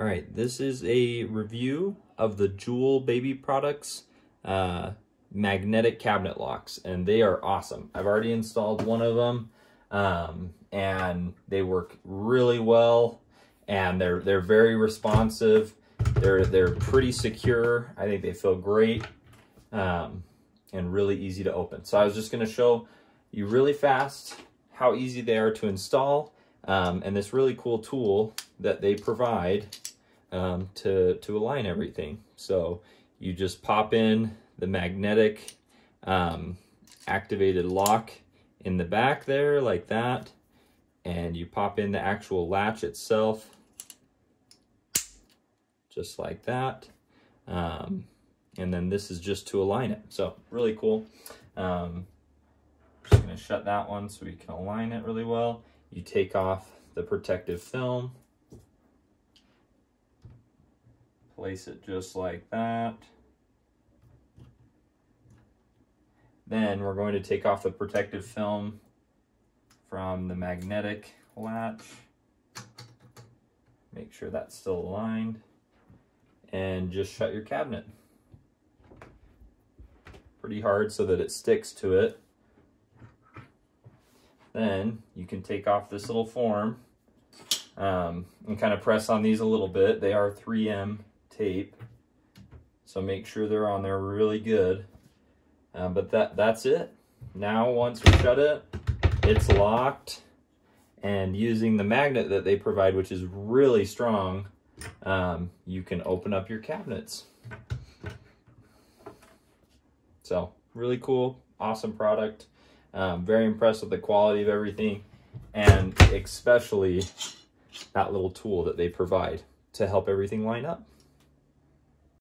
All right, this is a review of the JOOL Baby Products uh, magnetic cabinet locks, and they are awesome. I've already installed one of them, um, and they work really well, and they're they're very responsive. They're they're pretty secure. I think they feel great, um, and really easy to open. So I was just going to show you really fast how easy they are to install, um, and this really cool tool that they provide um, to, to align everything. So you just pop in the magnetic um, activated lock in the back there like that. And you pop in the actual latch itself just like that. Um, and then this is just to align it. So really cool. Um, just gonna shut that one so we can align it really well. You take off the protective film Place it just like that. Then we're going to take off the protective film from the magnetic latch. Make sure that's still aligned. And just shut your cabinet. Pretty hard so that it sticks to it. Then you can take off this little form um, and kind of press on these a little bit. They are 3M tape. So make sure they're on there really good. Um, but that that's it. Now once we shut it, it's locked. And using the magnet that they provide, which is really strong, um, you can open up your cabinets. So really cool, awesome product. Um, very impressed with the quality of everything and especially that little tool that they provide to help everything line up.